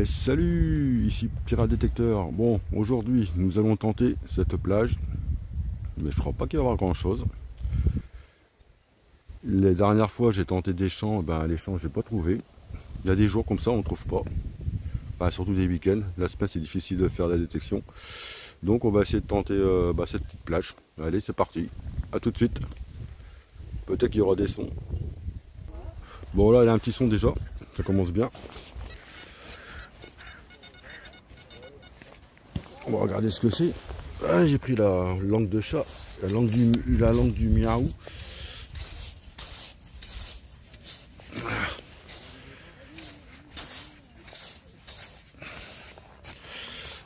Et salut, ici Pirate Détecteur. Bon, aujourd'hui, nous allons tenter cette plage, mais je crois pas qu'il va y avoir grand chose. Les dernières fois, j'ai tenté des champs, ben les champs, j'ai pas trouvé. Il y a des jours comme ça, on trouve pas. Ben, surtout des week-ends. La semaine, c'est difficile de faire la détection. Donc, on va essayer de tenter euh, ben, cette petite plage. Allez, c'est parti. À tout de suite. Peut-être qu'il y aura des sons. Bon, là, il y a un petit son déjà. Ça commence bien. On va regarder ce que c'est. Ah, J'ai pris la langue de chat, la langue du, miaou.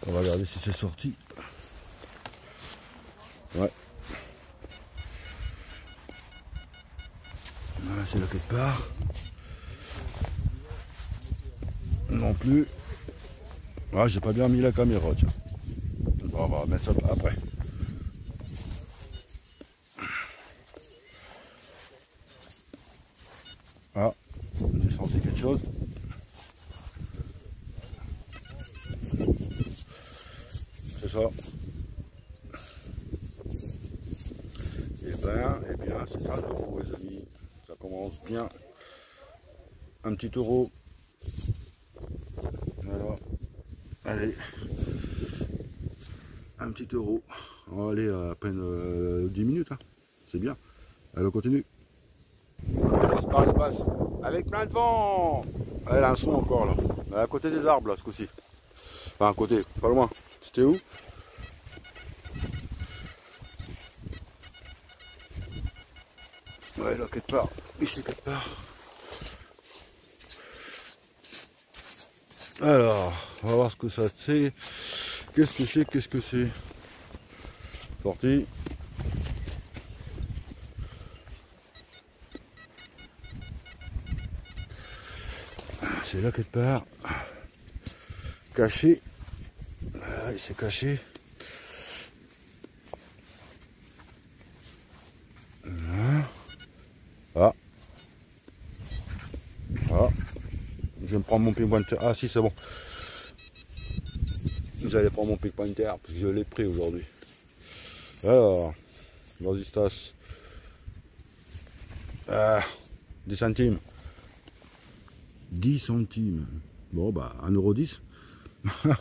On va regarder si c'est sorti. Ouais. Ah, c'est là quelque part. Non plus. Ah, j'ai pas bien mis la caméra, tiens. On va mettre ça après. Ah, j'ai senti quelque chose. C'est ça. Et ben, eh bien, c'est ça le les amis. Ça commence bien. Un petit euro. Voilà. Allez. Un petit euro. On va aller à peine euh, 10 minutes. hein. C'est bien. Allez, on continue. Avec plein de vent. Elle a un son encore là. Est à côté des arbres là, ce coup-ci. Enfin, à côté, pas loin. C'était où? Ouais, là, quelque part. Ici, quelque part. Alors, on va voir ce que ça c'est. Qu'est-ce que c'est Qu'est-ce que c'est? Sorti. C'est là quelque part. Caché. Ah, il s'est caché. Voilà. Ah. Ah. Je vais me prendre mon ping pointer. Ah si c'est bon. Allez prendre mon pointer parce que je l'ai pris aujourd'hui. Alors, vas-y Stas. Ah, 10 centimes. 10 centimes. Bon bah 1,10€.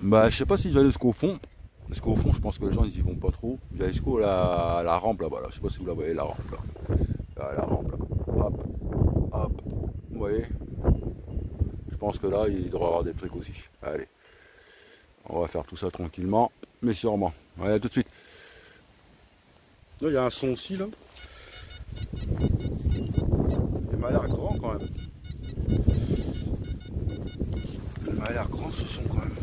bah je sais pas si aller jusqu'au fond. Parce qu'au fond je pense que les gens ils y vont pas trop. Aller jusqu'au la, la rampe là-bas. Là. Je sais pas si vous la voyez la rampe là. Là, la rampe là. Hop. Hop. Vous voyez? Je pense que là il devrait y avoir des trucs aussi. Allez. On va faire tout ça tranquillement. Mais sûrement. Allez à tout de suite. Là il y a un son aussi là. Il m'a l'air grand quand même. Il m'a l'air grand ce son quand même.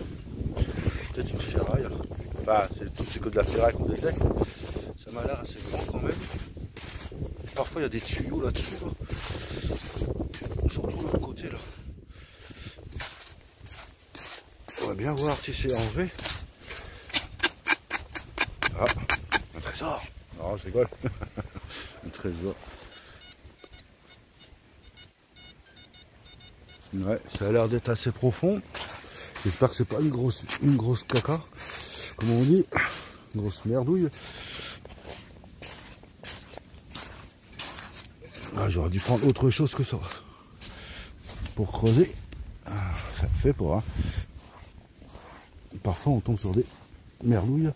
Peut-être une ferraille. Enfin, c'est que de la ferraille qu'on détecte. Ça m'a l'air assez grand quand même. Parfois il y a des tuyaux là-dessus. Là. Surtout de l'autre côté là. On va bien voir si c'est enlevé. Ah, un trésor. Non, je rigole. un trésor. Ouais, ça a l'air d'être assez profond. J'espère que c'est pas une grosse, une grosse caca, comme on dit, une grosse merdouille. Ah, J'aurais dû prendre autre chose que ça pour creuser. Ah, ça fait pour. Hein. Parfois, on tombe sur des merdouilles.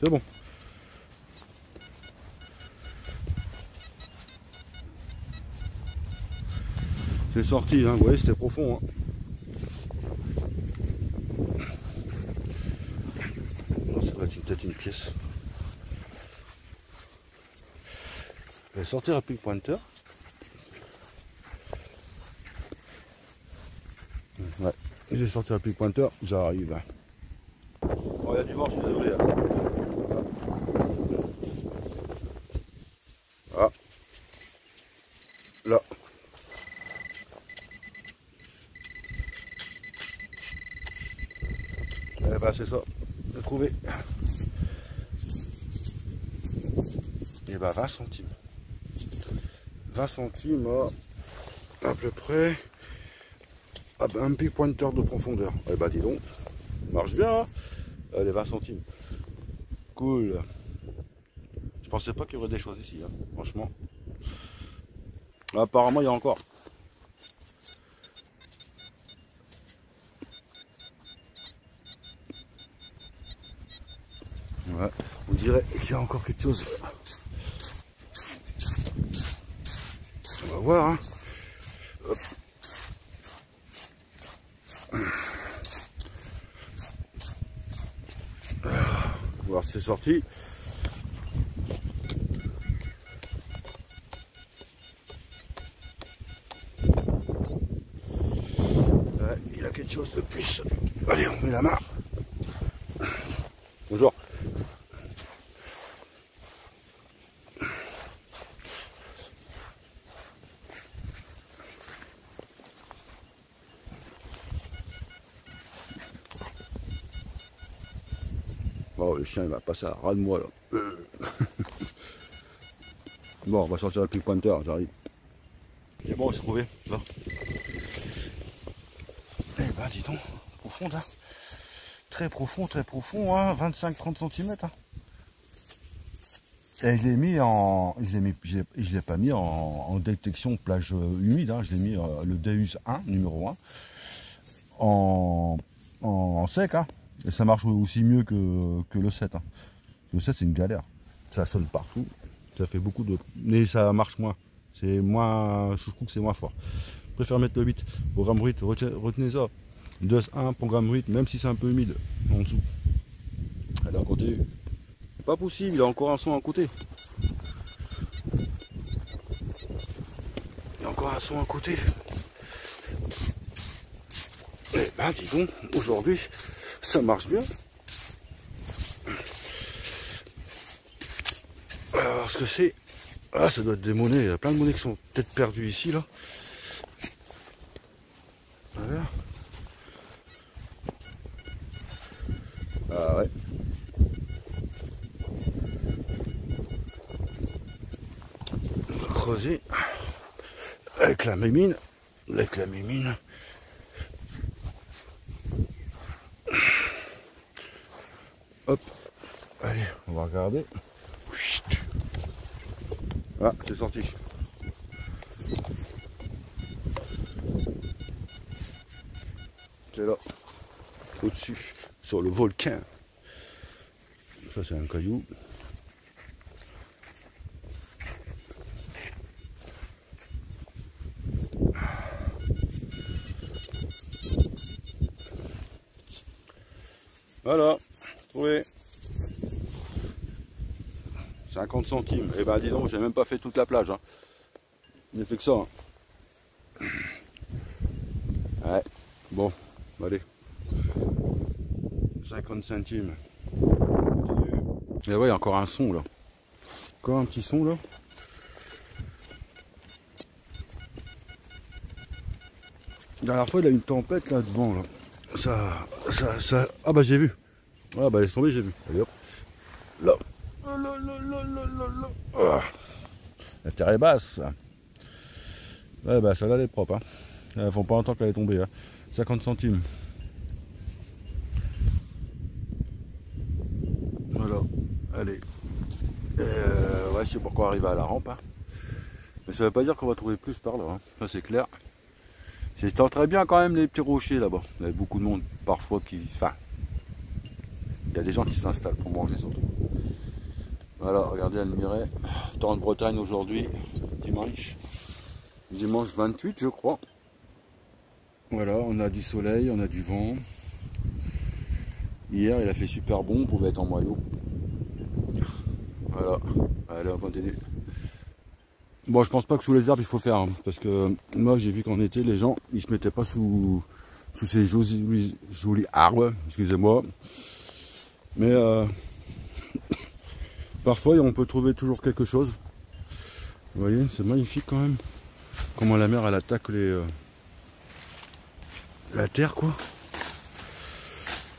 C'est bon. C'est sorti, hein. vous voyez, c'était profond. Hein. Ça va être peut-être une pièce. Je vais sortir un ping pointer. Ouais, j'ai sorti un ping pointer, j'arrive. Oh, il y a du vent, je suis désolé. hein. Ah. Là. Eh ben c'est ça, j'ai trouvé. Et ben 20 centimes. 20 centimes à à peu près un petit pointeur de profondeur. Eh bah dis donc, marche bien, hein Allez, 20 centimes. Cool. Je pensais pas qu'il y aurait des choses ici, hein, franchement. Apparemment, il y a encore. Ouais, on dirait qu'il y a encore quelque chose. On va voir. Hein. Voir c'est sorti. il a quelque chose de plus. Allez, on met la main. Bonjour. Oh, le chien, il va passer à ras de moi, là. bon, on va sortir le plus pointeur, j'arrive. C'est bon, on s'est trouvé, là. Eh ben, dis donc, profond, là. Très profond, très profond, hein, 25-30 cm. Hein. Et je l'ai mis en. Je l'ai l'ai pas mis en, détection plage humide, hein. je l'ai mis euh, le Deus 1, numéro 1, en, en sec, hein. Et ça marche aussi mieux que, le 7. Hein. Le 7 c'est une galère. Ça sonne partout. Ça fait beaucoup de. Mais ça marche moins. C'est moins. Je trouve que c'est moins fort. Je préfère mettre le 8. Programme 8, retenez ça. 2-1, programme 8, même si c'est un peu humide en dessous. Allez, on continue. C'est pas possible, il a encore un son à côté. Il y a encore un son à côté. Eh ben dis donc, aujourd'hui, ça marche bien. Alors ce que c'est. Ah ça doit être des monnaies. Il y a plein de monnaies qui sont peut-être perdues ici là. Ah ouais. On va creuser avec la mémine. Avec la mémine. Hop. Allez, on va regarder. Ah, c'est sorti. C'est là. Au-dessus. Sur le volcan. Ça, c'est un caillou. Voilà. Oui. 50 centimes. Eh ben disons, j'ai même pas fait toute la plage. Hein. J'ai fait que ça. Hein. Ouais. Bon, allez. 50 centimes. Et ouais, il y a encore un son là. Encore un petit son là. La dernière fois, il a une tempête là devant. Là. Ça, ça, ça. Ah bah j'ai vu. Ah bah laisse tomber, j'ai vu. Allez hop. Là. Ah. La terre est basse. Ouais bah ça là elle propre. Hein. Elles font pas longtemps qu'elle est tombée. Hein. 50 centimes. Voilà. Allez. Euh, ouais, je sais pourquoi arriver à la rampe. Hein. Mais ça veut pas dire qu'on va trouver plus par là. Hein. Ça c'est clair. C'est très bien quand même les petits rochers là-bas. Il y a beaucoup de monde parfois qui. Enfin, il y a des gens qui s'installent pour manger surtout. Voilà, regardez Almiret. Temps de Bretagne aujourd'hui, dimanche. Dimanche 28 je crois. Voilà, on a du soleil, on a du vent. Hier il a fait super bon, on pouvait être en maillot. Voilà, allez on continue. Bon je pense pas que sous les arbres il faut faire, hein, parce que moi j'ai vu qu'en été les gens ils se mettaient pas sous, sous ces jolis, jolis arbres, excusez-moi. Mais euh, parfois on peut trouver toujours quelque chose. Vous voyez, c'est magnifique quand même. Comment la mer elle attaque les euh, la terre quoi.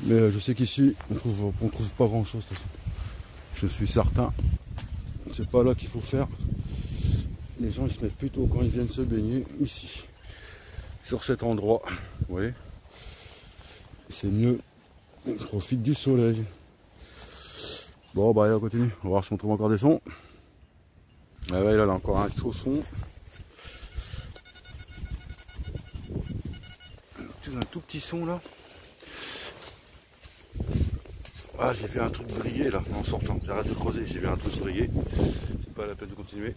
Mais euh, je sais qu'ici on trouve on trouve pas grand chose. Je suis certain. C'est pas là qu'il faut faire. Les gens ils se mettent plutôt quand ils viennent se baigner ici. sur cet endroit. Vous voyez C'est mieux. On profite du soleil. Bon bah allez on continue. On va voir si on trouve encore des sons. Ah ouais, là, a encore un chausson. Un tout petit son là. Ah j'ai vu un truc briller là en sortant. J'arrête de creuser, j'ai vu un truc briller. Pas la peine de continuer.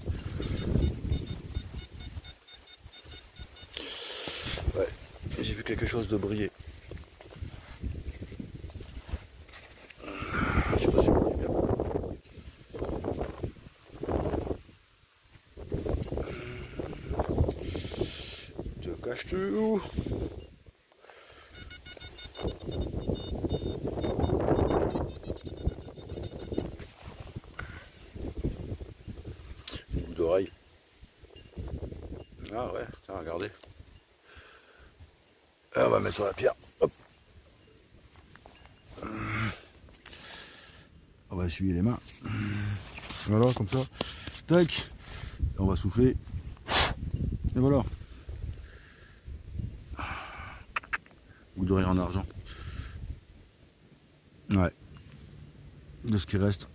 Ouais, j'ai vu quelque chose de briller. Je pas bien. Te caches-tu où d'oreille. Ah ouais, tiens, regardez. Sur la pierre. Hop. On va essuyer les mains. Voilà, comme ça. Tac. on va souffler. Et voilà. Ou de en argent. Ouais. De ce qui reste.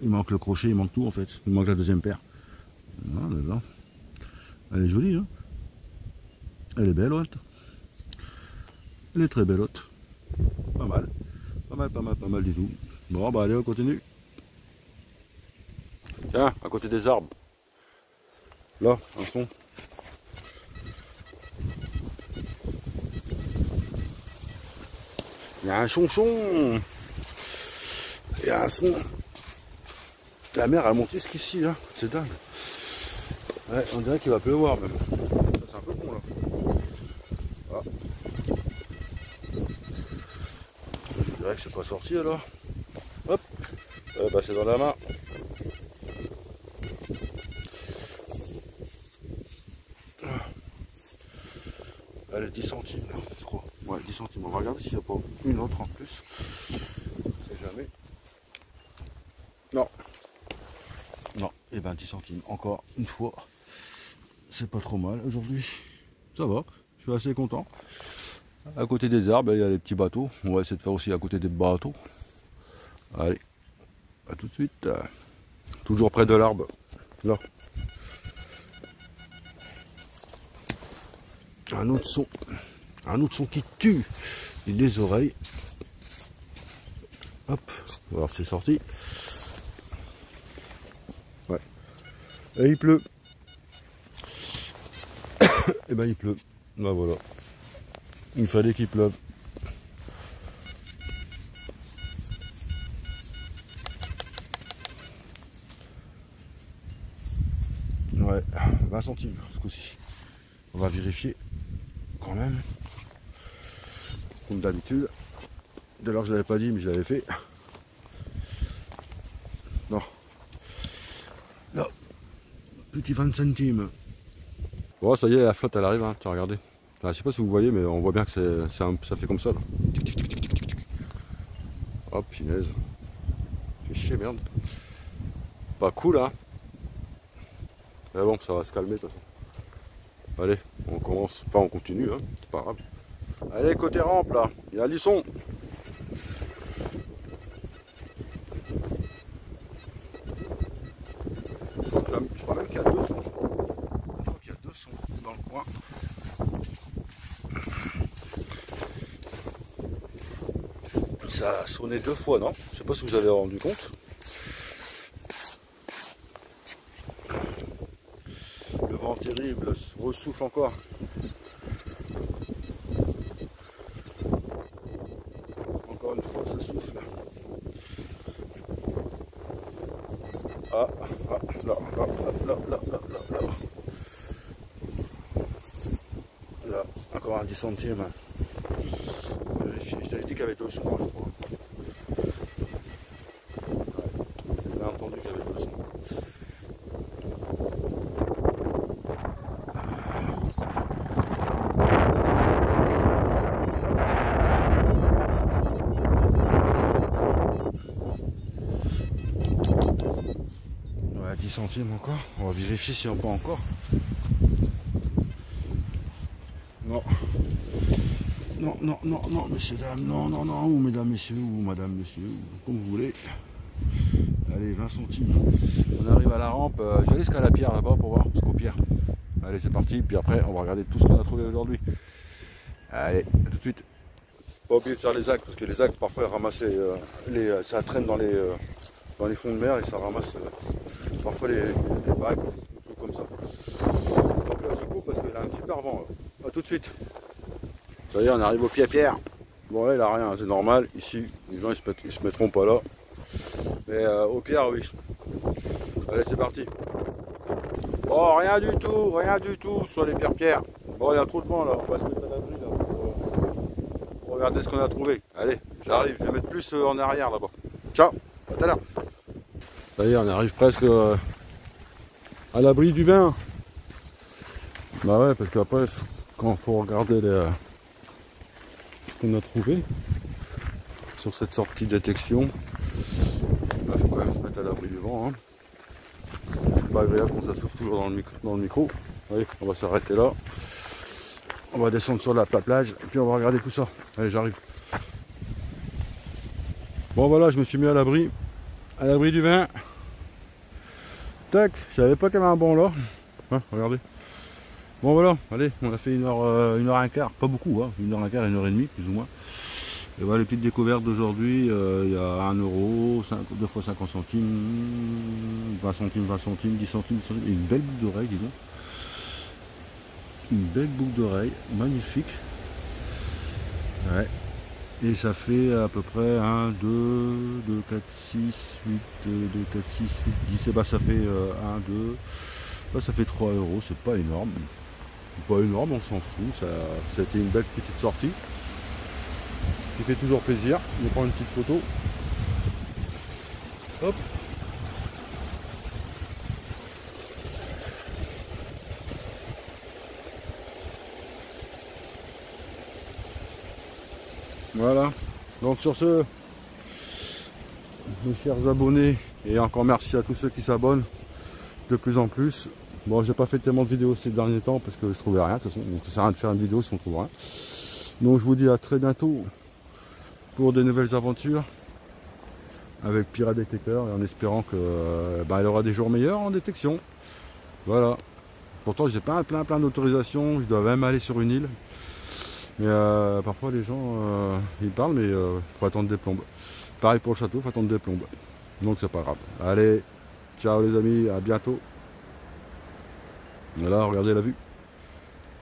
Il manque le crochet, il manque tout en fait. Il manque la deuxième paire. Elle est jolie, hein Elle est belle, haute. Elle est très belle, haute. Pas mal. Pas mal, pas mal, pas mal du tout. Bon, bah allez, on continue. Tiens, à côté des arbres. Là, un son. Il y a un chonchon. Il y a un son. La mer, elle monte jusqu'ici, là. C'est dingue. Ouais, on dirait qu'il va pleuvoir même. C'est un peu con là. Ah. Je dirais que c'est pas sorti alors. Hop. Euh, bah, c'est dans la main. Allez, 10 centimes là, je crois. Ouais, 10 centimes. On va regarder s'il n'y a pas une autre en plus. On sait jamais. Non. Non, et eh ben 10 centimes. Encore une fois c'est pas trop mal aujourd'hui. Ça va, je suis assez content. À côté des arbres, il y a les petits bateaux. On va essayer de faire aussi à côté des bateaux. Allez, à tout de suite. Toujours près de l'arbre. Là. Un autre son. Un autre son qui tue les oreilles. Hop, alors c'est sorti. Ouais. Et il pleut. Et eh ben il pleut. Là voilà. Il fallait qu'il pleuve. Ouais, 20 centimes ce coup-ci. On va vérifier quand même. Comme d'habitude. D'ailleurs je l'avais pas dit mais je l'avais fait. Non. Non. Petit 20 centimes. Bon, ça y est, la flotte elle arrive, hein. tiens, regardez. Je sais pas si vous voyez, mais on voit bien que ça fait comme ça. Là. Hop, finesse. Fait chier, merde. Pas cool, hein. Mais bon, ça va se calmer de toute façon. Allez, on commence. Enfin, on continue, hein. c'est pas grave. Allez, côté rampe là, il y a l'isson. Je crois même qu'il y a deux sons dans le coin. Ça a sonné deux fois, non? Je sais pas si vous avez rendu compte. Le vent terrible ressouffle encore. Encore une fois, ça souffle. Ah, ah, là, là, là, là, là, là, là. encore un 10 centimes. Je t'avais dit qu'il y avait deux je crois. J'ai entendu qu'il y avait deux Ouais, 10 centimes encore. On va vérifier si on peut encore. Non. Non, non, non, non, messieurs, dames, non, non, non, ou mesdames, messieurs, ou madame, monsieur, ou comme vous voulez. Allez, 20 centimes. On arrive à la rampe. Euh, J'allais jusqu'à la pierre là-bas pour voir jusqu'au pierre. Allez, c'est parti. Puis après, on va regarder tout ce qu'on a trouvé aujourd'hui. Allez, à tout de suite. Pas oublier de faire les actes, parce que les actes, parfois, ramasser, euh, les, euh, ça traîne dans les, euh, dans les fonds de mer et ça ramasse euh, parfois les, les bacs, des trucs comme ça. Donc là, je coupe parce qu'il a un super vent. À tout de suite. Ça y est, on arrive au pied à pierre. Bon, là, il a rien, c'est normal. Ici, les gens, ils se, se mettront pas là. Mais euh, au pierre, oui. Allez, c'est parti. Oh, rien du tout, rien du tout sur les pierres-pierres. Bon, il y a trop de vent là, on va se mettre à l'abri là. Pour, euh, ce qu'on a trouvé. Allez, j'arrive, je vais mettre plus euh, en arrière là-bas. Ciao, à tout à l'heure. Ça y est, on arrive presque euh, à l'abri du vin. Bah ouais, parce qu'après, quand il faut regarder les, qu'on a trouvé sur cette sortie de détection, il faut quand même se mettre à l'abri du vent. Hein. C'est pas agréable quand ça souffle toujours dans le micro. Dans le micro. On va s'arrêter là. On va descendre sur la plage et puis on va regarder tout ça. Allez, j'arrive. Bon voilà, je me suis mis à l'abri. À l'abri du vin. Tac, je savais pas qu'il y avait un bon là. Hein, regardez. Bon voilà, allez, on a fait une heure, euh, une heure et un quart, pas beaucoup, hein, une heure et un quart, une heure et demie plus ou moins. Et voilà les petites découvertes d'aujourd'hui, euh, il y a 1 euro, 5, 2 fois 50 centimes, 20 centimes, 20 centimes, 10 centimes, 10 centimes, et une belle boucle d'oreille, dis donc. Une belle boucle d'oreille, magnifique. Ouais. Et ça fait à peu près 1, 2, 2, 4, 6, 8, 2, 4, 6, 8, 10, et bah ça fait euh, 1, 2, bah, ça fait 3 euros, c'est pas énorme. Pas énorme, on s'en fout, ça, a été une belle petite sortie qui fait toujours plaisir. Je vais prendre une petite photo. Hop. Voilà. Donc sur ce, mes chers abonnés, et encore merci à tous ceux qui s'abonnent de plus en plus. Bon, j'ai pas fait tellement de vidéos ces derniers temps parce que je trouvais rien de toute façon. Donc ça sert à rien de faire une vidéo si on trouve rien. Donc je vous dis à très bientôt pour de nouvelles aventures avec Pirate Détecteur et en espérant que il aura des jours meilleurs en détection. Voilà. Pourtant j'ai plein plein plein d'autorisations, je dois même aller sur une île. Mais euh, parfois les gens euh, ils parlent mais il faut attendre des plombes. Pareil pour le château, faut attendre des plombes. Donc c'est pas grave. Allez, ciao les amis, à bientôt. Voilà, regardez la vue.